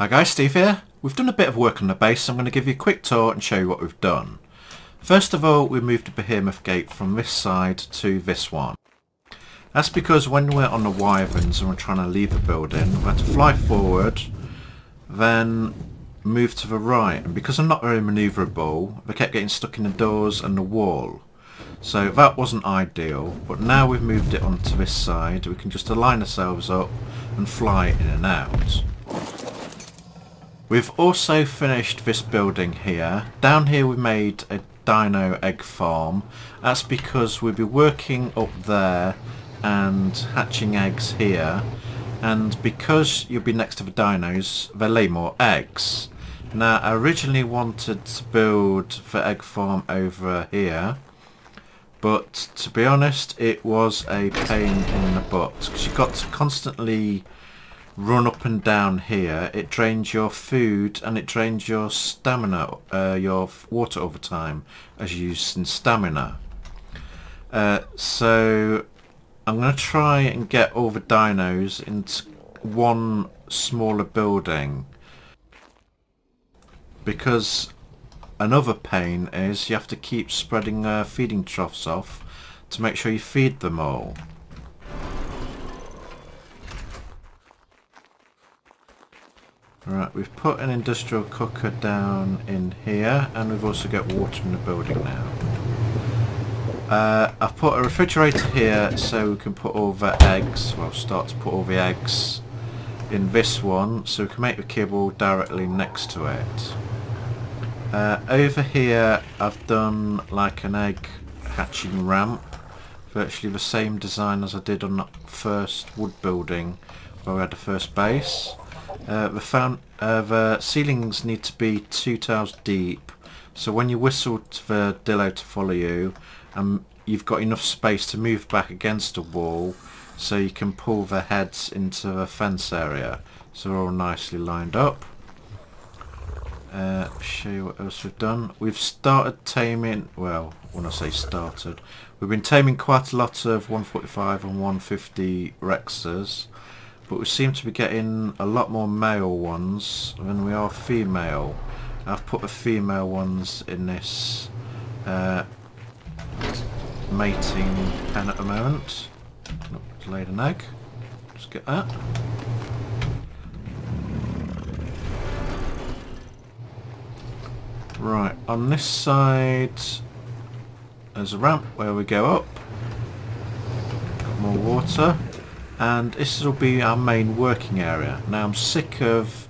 Hi guys, Steve here. We've done a bit of work on the base, so I'm going to give you a quick tour and show you what we've done. First of all, we moved the Behemoth Gate from this side to this one. That's because when we're on the Wyverns and we're trying to leave the building, we have to fly forward, then move to the right. And because I'm not very manoeuvrable, they kept getting stuck in the doors and the wall. So that wasn't ideal, but now we've moved it onto this side, we can just align ourselves up and fly in and out. We've also finished this building here. Down here we made a dino egg farm. That's because we'll be working up there and hatching eggs here. And because you'll be next to the dinos, they lay more eggs. Now I originally wanted to build the egg farm over here but to be honest it was a pain in the butt because you've got to constantly run up and down here it drains your food and it drains your stamina uh, your water over time as you use in stamina uh, so I'm going to try and get all the dinos into one smaller building because Another pain is you have to keep spreading uh, feeding troughs off to make sure you feed them all. Right, we've put an industrial cooker down in here and we've also got water in the building now. Uh, I've put a refrigerator here so we can put all the eggs, well start to put all the eggs in this one so we can make the kibble directly next to it. Uh, over here I've done like an egg hatching ramp virtually the same design as I did on that first wood building where we had the first base uh, the, found, uh, the ceilings need to be two tiles deep. So when you whistle to the dillo to follow you um, you've got enough space to move back against a wall so you can pull the heads into the fence area. So they're all nicely lined up. Uh, show you what else we've done. We've started taming, well, when I say started, we've been taming quite a lot of 145 and 150 Rexes, but we seem to be getting a lot more male ones than we are female. I've put the female ones in this uh, mating pen at the moment. Laid an egg. Just get that. Right, on this side there's a ramp where we go up. Got more water. And this will be our main working area. Now I'm sick of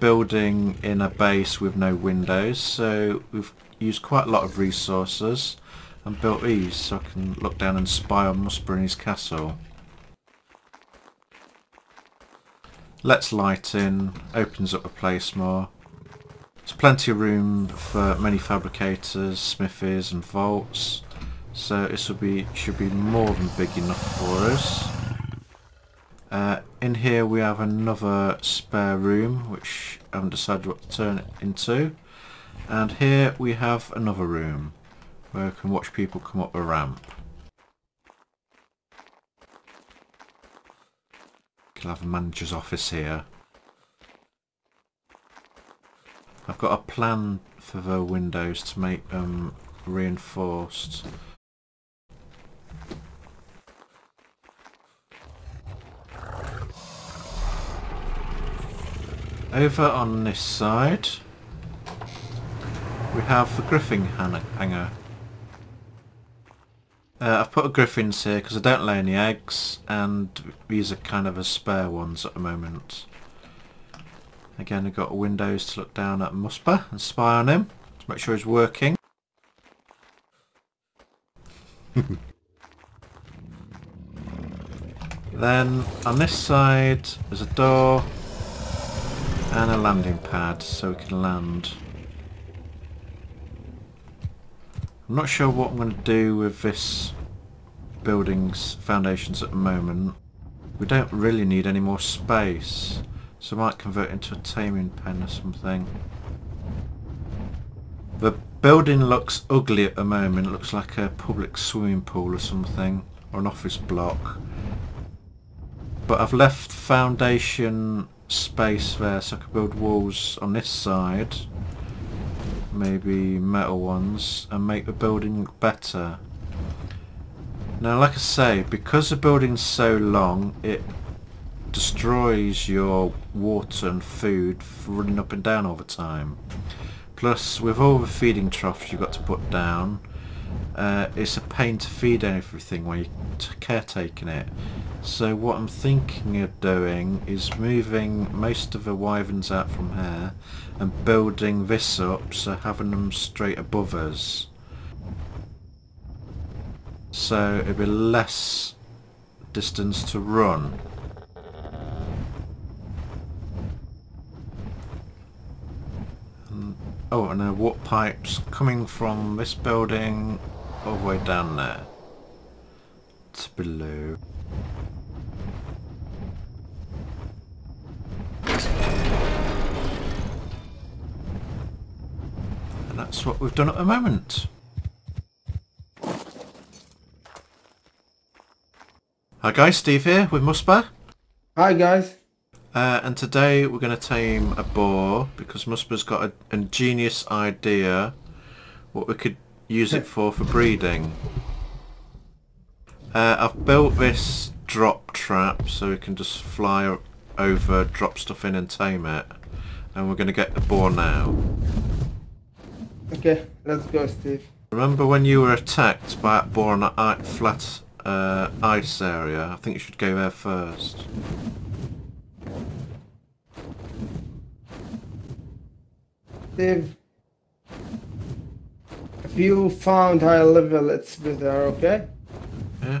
building in a base with no windows, so we've used quite a lot of resources and built these so I can look down and spy on Musburny's castle. Let's light in, opens up the place more. There's plenty of room for many fabricators, smithies and vaults. So this will be should be more than big enough for us. Uh, in here we have another spare room which I haven't decided what to turn it into. And here we have another room where we can watch people come up the ramp. Can have a manager's office here. I've got a plan for the windows to make them reinforced. Over on this side we have the griffin hangar. Uh, I've put a griffins here because I don't lay any eggs and these are kind of as spare ones at the moment. Again, I've got windows to look down at Misbah and spy on him to make sure he's working. then on this side there's a door and a landing pad so we can land. I'm not sure what I'm going to do with this building's foundations at the moment. We don't really need any more space. So I might convert into a taming pen or something. The building looks ugly at the moment. It looks like a public swimming pool or something. Or an office block. But I've left foundation space there so I could build walls on this side. Maybe metal ones and make the building better. Now like I say, because the building's so long, it destroys your water and food running up and down all the time. Plus, with all the feeding troughs you've got to put down, uh, it's a pain to feed everything when you're caretaking it. So what I'm thinking of doing is moving most of the wyverns out from here and building this up, so having them straight above us. So it'll be less distance to run. Oh, and there are water pipes coming from this building all the way down there. To below. And that's what we've done at the moment. Hi guys, Steve here with Misbah. Hi guys. Uh, and today we're going to tame a boar because Misbah's got a, ingenious idea what we could use it for for breeding. Uh, I've built this drop trap so we can just fly over, drop stuff in and tame it. And we're going to get the boar now. Okay, let's go Steve. Remember when you were attacked by that boar on that flat uh, ice area? I think you should go there first. Steve, if you found high level, let's it's better, okay? Yeah.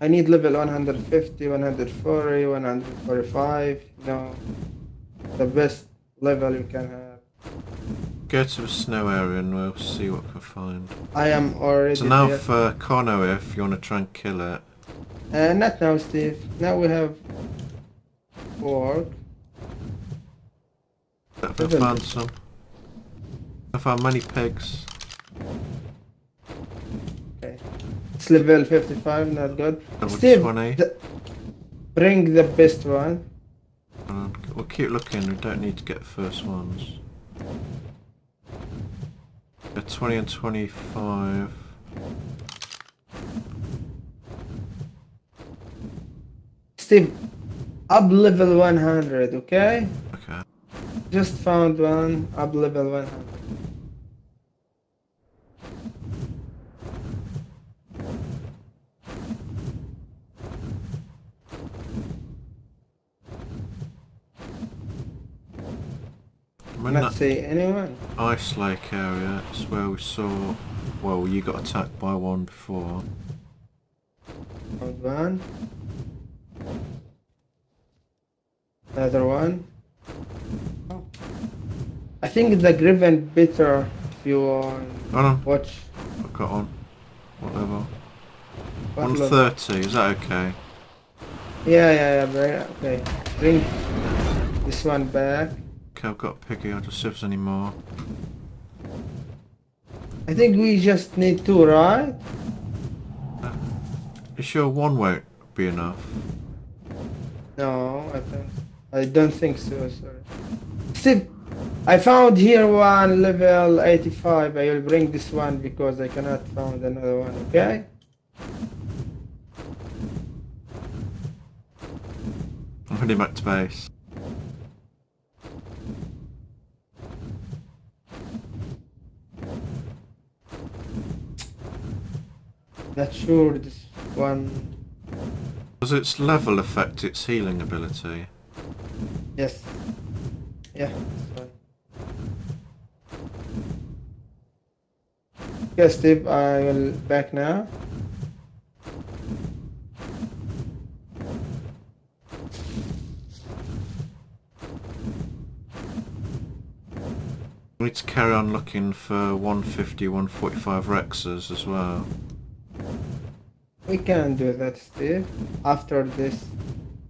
I need level 150, 140, 145, you know, the best level you can have. Go to the snow area and we'll see what we can find. I am already So now there. for Kono if you want to try and kill it. Uh, not now, Steve. Now we have work. I found some. I found many pigs. Okay. It's level 55, not good. Level Steve, 20. the- bring the best one. We'll keep looking, we don't need to get first ones. Yeah, 20 and 25. Steve, up level 100, okay? Okay. Just found one, up level 100. Not see anyone. ice lake area. It's where we saw... Well, you got attacked by one before. One. Another one. I think it's the Griffin better if you on, watch. I've got one. What level? what level. 130, is that okay? Yeah, yeah, yeah, okay. Bring this one back. Okay, I've got picky I'll just see if there's any more. I think we just need two, right? Uh, you sure one won't be enough? No, I think I don't think so. Sorry. Steve, I found here one level 85. I will bring this one because I cannot find another one. Okay? I'm heading back to base. Not sure this one. Does its level affect its healing ability? Yes. Yeah. One. Okay, Steve. I will back now. We need to carry on looking for 150, 145 Rexes as well. We can do that still after this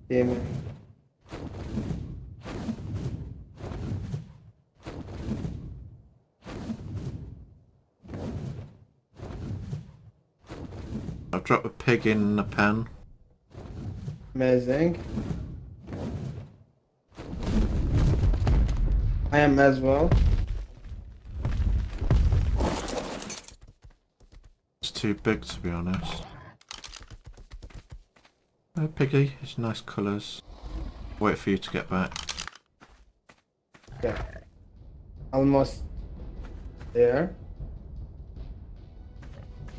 game, I've dropped a pig in the pan. Amazing. I am as well. It's too big to be honest. Oh, piggy, it's nice colours. Wait for you to get back. Yeah. Almost there.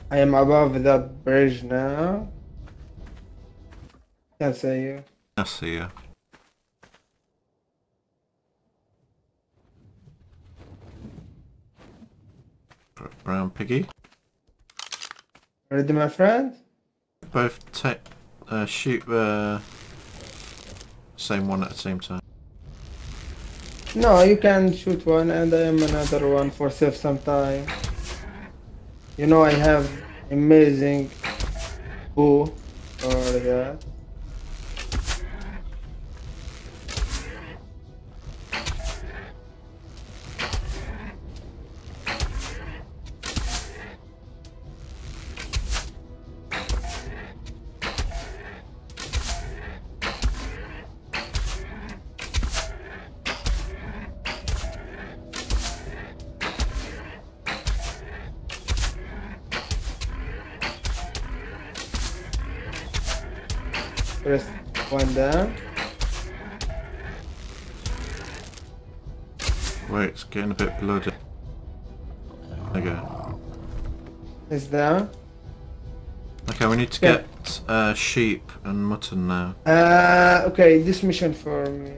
I am above that bridge now. Can't say you. I see you. Brown piggy. Ready, my friend? Both take, uh, shoot the same one at the same time. No, you can shoot one and I am another one for save some time. You know I have amazing bow for that. A bit. There you go. It's down. Okay, we need to Yeah. get uh, sheep and mutton now. Uh, okay, this mission for me.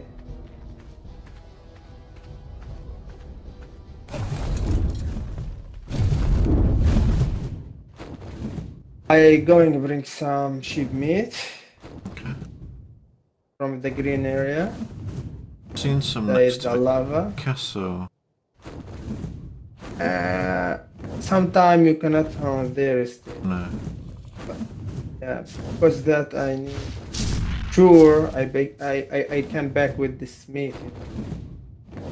I going to bring some sheep meat Okay. from the green area. Seen some There next is the lava. castle. Uh, sometime you cannot find there still. No. Yeah, because that I need. Sure, I, ba- I, I I can back with this meat. you know.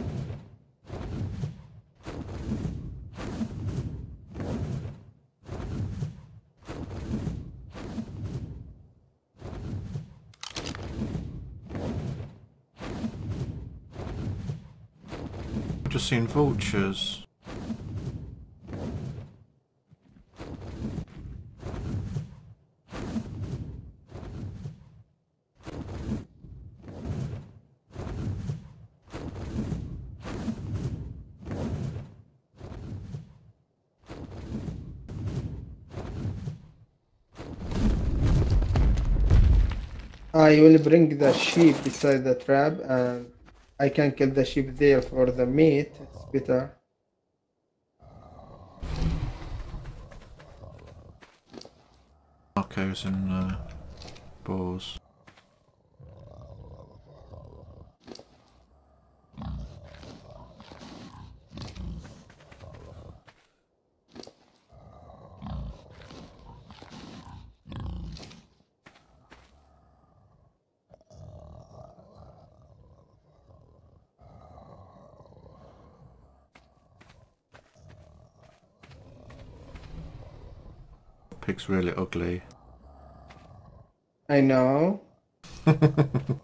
I've just seen vultures. I will bring the sheep beside the trap and I can kill the sheep there for the meat. It's better. And uh, boars. Pig's really ugly. I know.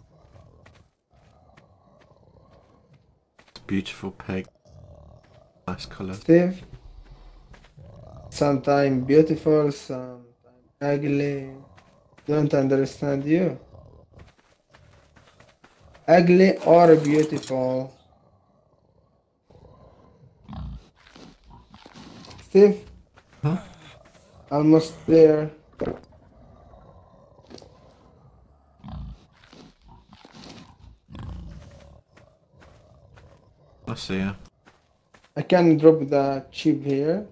Beautiful pig. Nice colour. Steve. Sometimes beautiful, sometimes ugly. Don't understand you. Ugly or beautiful. Steve. Almost there. I see ya. I can drop the chip here.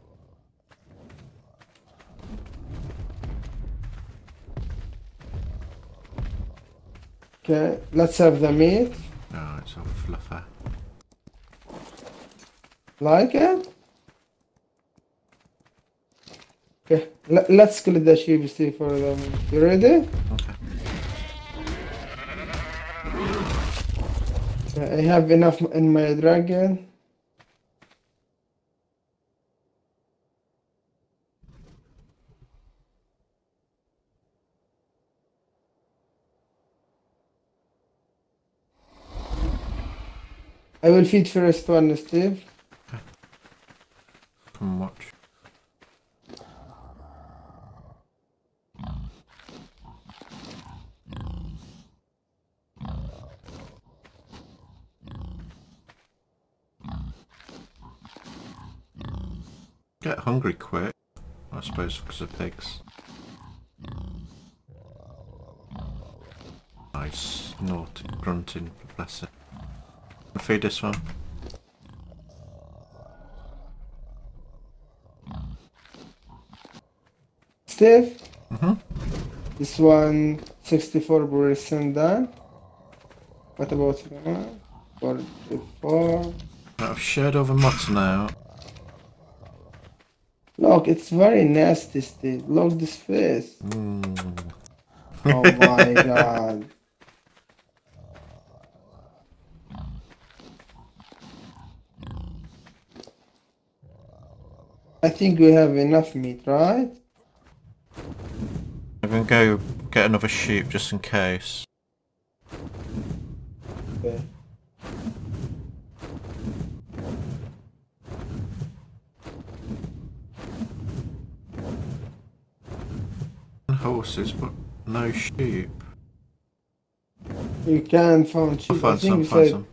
Okay, let's have the meat. Oh, it's all fluffer. Like it? Okay, L let's kill the sheep, GBC for them. You ready? Okay. I have enough in my dragon. I will feed first one, Steve. Come watch. Hungry quick, I suppose, because of pigs. Nice, snorting, grunting, bless it. Feed this one. Steve, Mm-hmm. this one 64% done. What about one? 44. I've shared over mutton now. Look, it's very nasty, Steve. Look this face. Mm. Oh my god. I think we have enough meat, right? I'm gonna go get another sheep just in case. Okay. Horses, but no sheep. You can find I'll sheep. I find some, find said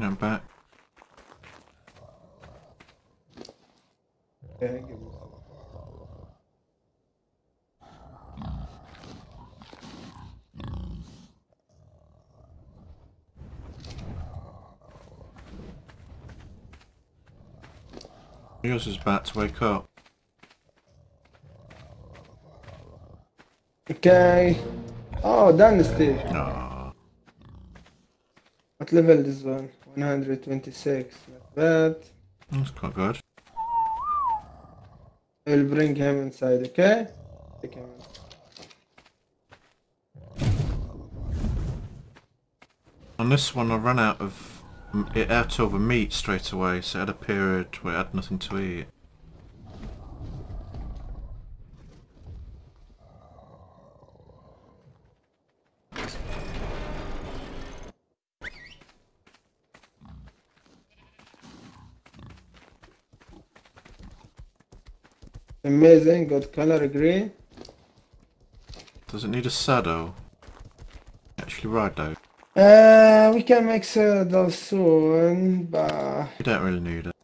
some. I'm back. Me- Yours is about to wake up. Okay. Oh, Steve. Aww. What level is one? 126. Not bad. That's quite good. I will bring him inside, okay? Take him in. On this one I ran out of it out of meat straight away, so I had a period where I had nothing to eat. Amazing, good color, green. Does it need a saddle? Actually ride though. Uh, we can make saddle soon, but You don't really need it.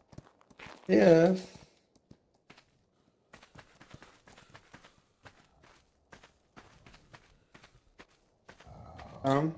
yes. Um,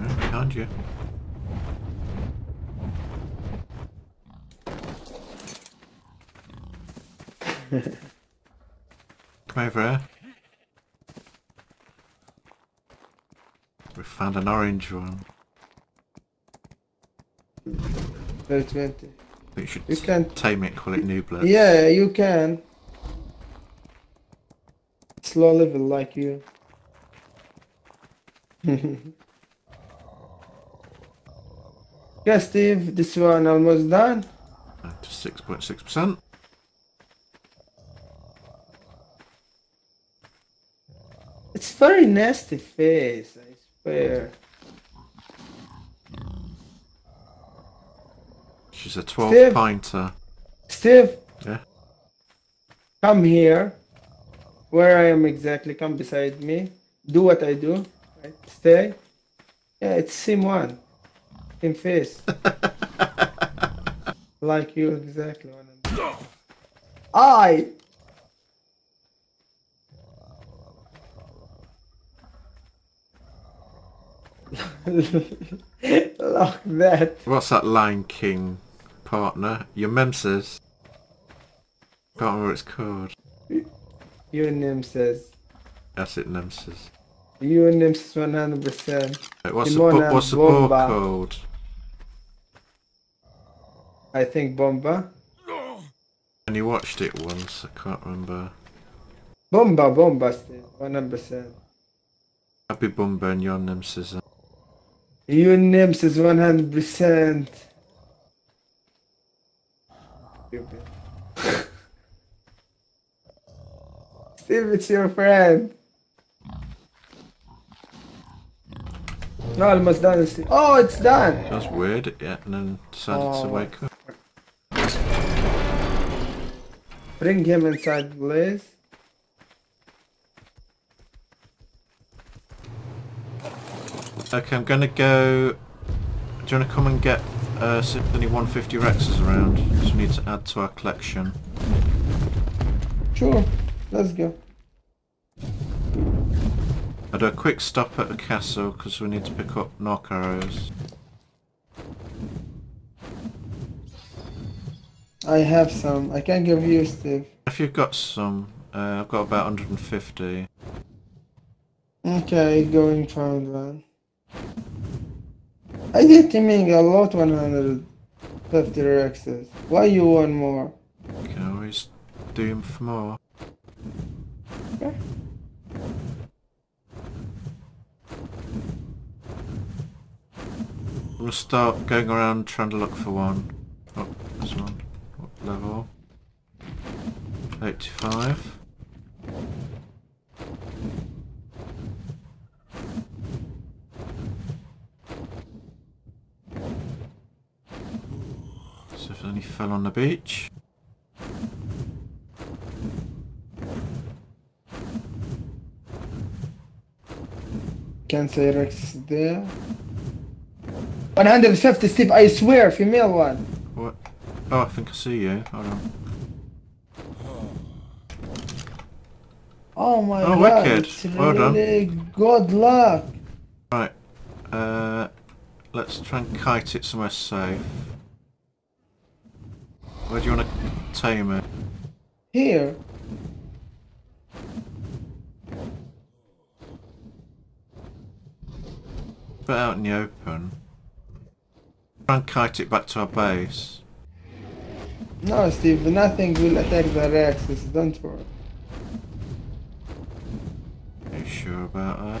Yeah, behind you. Come over here. We found an orange one. Level 20. You should You can tame it, call it New Blood. Yeah, you can. Slow level like you. yeah, Steve, this one almost done. To 6.6%. It's very nasty face, I swear. She's a 12 Steve. pinter. Steve, Yeah. come here. Where I am exactly, come beside me. Do what I do. Right? Stay. Yeah, it's same one. Same face. like you exactly. Of them. I. Look that. What's that Lion King partner? Your Memses. Can't remember what it's called. Your name says. That's it, Nemesis. Your name says 100%. Wait, What's the, Timon bo- what's the book called? I think Bomba. And you watched it once, I can't remember. Bomba, Bomba, Steve. 100%. Happy Bumba and your Nemesis. Eh? Your name says 100%. Stupid. Steve, it's your friend. No, almost done. Steve. Oh, it's done. That's weird, yeah, and then decided to Oh, wake up. Bring him inside, Blaze. Okay, I'm gonna go... Do you wanna come and get uh, Symphony 150 Rexes around? Because we need to add to our collection. Sure, let's go. I'll do a quick stop at the castle because we need to pick up knock arrows. I have some. I can give you, Steve. If you've got some, uh, I've got about 150. Okay, going found one. I did teaming a lot 150 Rexes. Why you want more? You can always do for more. Okay. I'm gonna start going around trying to look for one. Oh, there's one. Level? 85. So if any fell on the beach. Can say Rex there. 150 Steve, I swear, female one. Oh, I think I see you. Hold on. Oh my Oh, god, wicked. it's Well done. good luck. Right. Uh, let's try and kite it somewhere safe. Where do you want to tame it? Here. Put out in the open. Try and kite it back to our base. No, Steve, nothing will attack the Rexes, don't worry. Are you sure about that?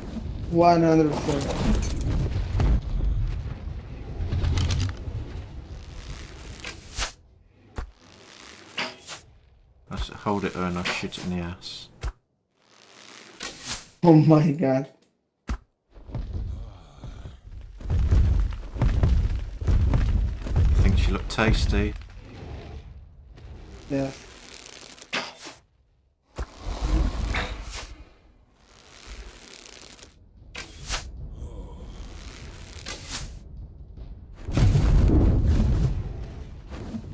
100%. Let's hold it and I'll shoot it in the ass. Oh my god. I Think she looked tasty. Yeah.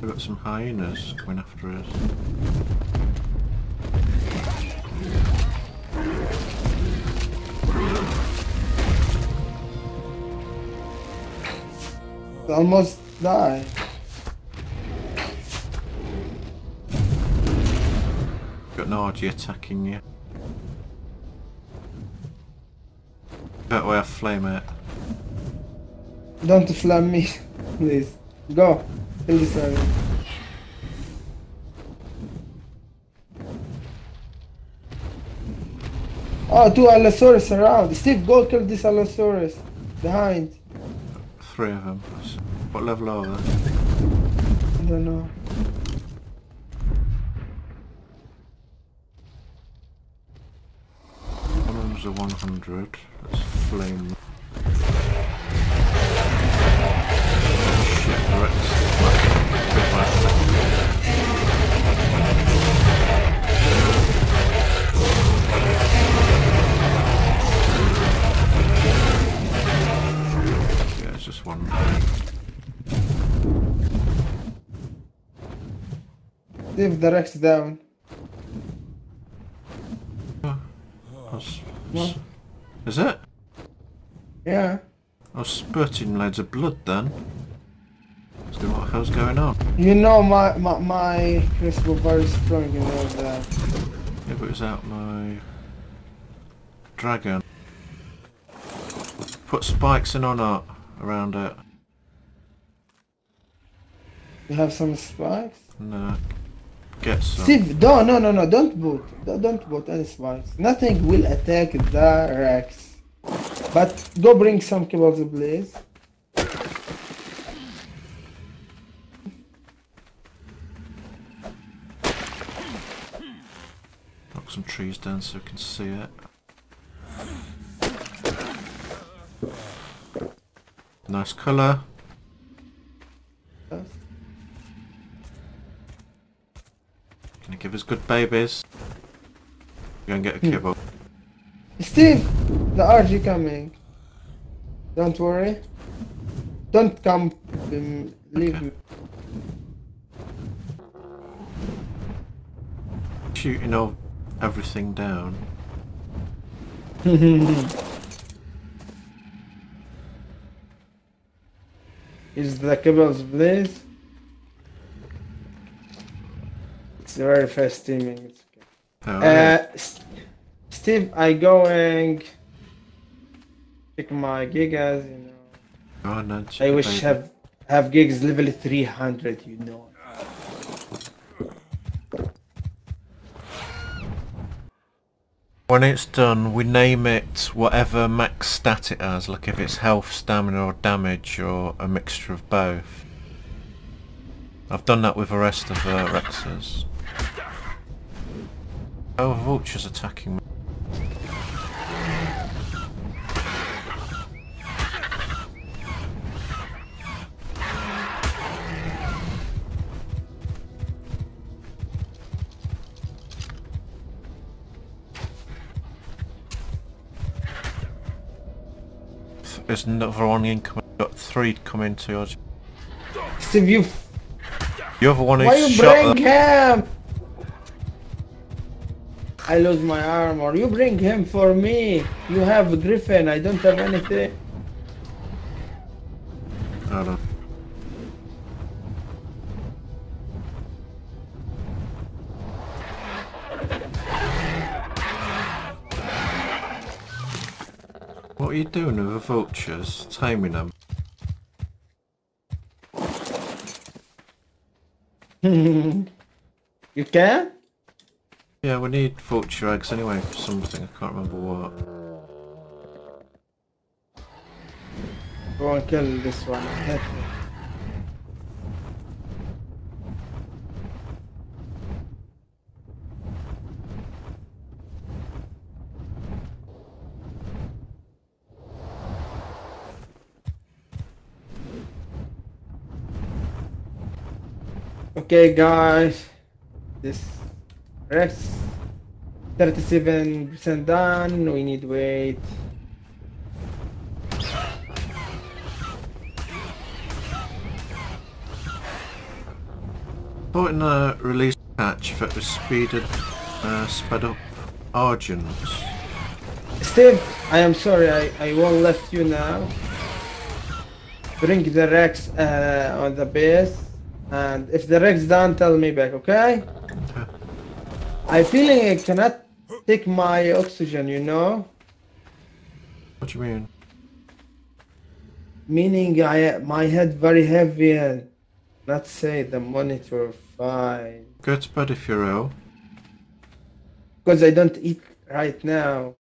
We've got some hyenas coming after us. Almost die. Attacking you. That way I flame it. Don't flame me, please. Go. Kill this enemy. Oh, two Allosaurus around. Steve, go kill this Allosaurus. Behind. Three of them. What level are they? I don't know. Them's a 100. That's flame. The. Yeah, it's just one. Steve, the Rex down. Is it? Yeah. I was spurting loads of blood then. So what the hell's going on? You know my my, my Chris was very strong, you know that. Yeah, but it was out my dragon. Put spikes in or not around it? You have some spikes? No. Get some. Steve, no, no, no, no, don't boot. Don't don't boot any spikes. Nothing will attack the Rex. But go bring some kibbles, please. Knock some trees down so we can see it. Nice colour. Yes. Can you give us good babies? Go and get a Hmm. kibble. Steve, the RG coming. Don't worry. Don't come. Um, leave Okay. me. Shooting all everything down. Is the kibbles, please? It's very fast teaming. It's okay. Oh, yeah. Uh, S- Steve, I going check my gigas. You know, Oh, no, I wish baby. have have gigs level 300. You know. When it's done, we name it whatever max stat it has, like if it's health, stamina or damage or a mixture of both. I've done that with the rest of the Rexes. Oh, vulture's attacking me. There's another one incoming. Got three coming to yours. Steve, you. The other one Why who you shot bring him? I lose my armor. You bring him for me. You have Griffin. I don't have anything. Hold on. What are you doing with the vultures? Taming them? you can? Yeah, we need vulture eggs anyway for something. I can't remember what. Go and kill this one. Okay, guys. This Rex 37% done. We need wait. Thought in the release patch that was speeded, uh, sped up Argents. Steve, I am sorry, I, I won't left you now. Bring the Rex uh, on the base, and if the Rex done, tell me back? Okay. I feeling I cannot take my oxygen, you know? What you mean? Meaning I my head very heavy and Let's say the monitor fine. Go to bed if you're ill. Because I don't eat right now.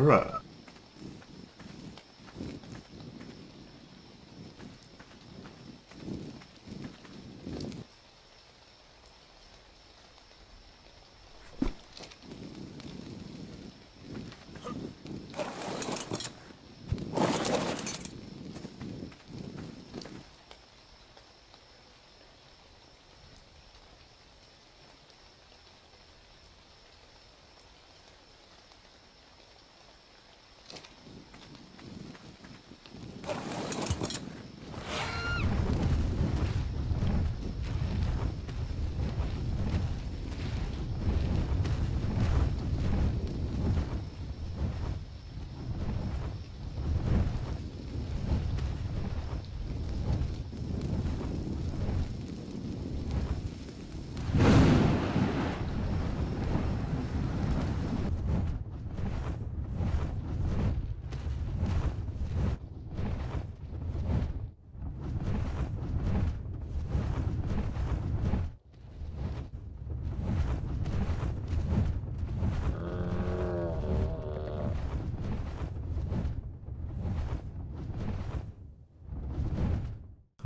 Alright.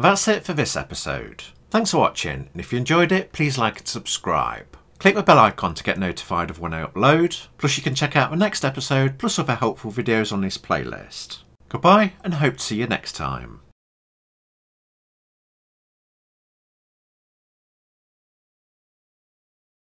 That's it for this episode. Thanks for watching, and if you enjoyed it, please like and subscribe. Click the bell icon to get notified of when I upload, plus you can check out the next episode, plus other helpful videos on this playlist. Goodbye, and hope to see you next time.